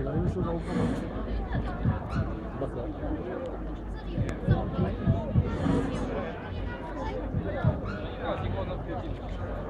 你们是老夫老妻了。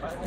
Спасибо.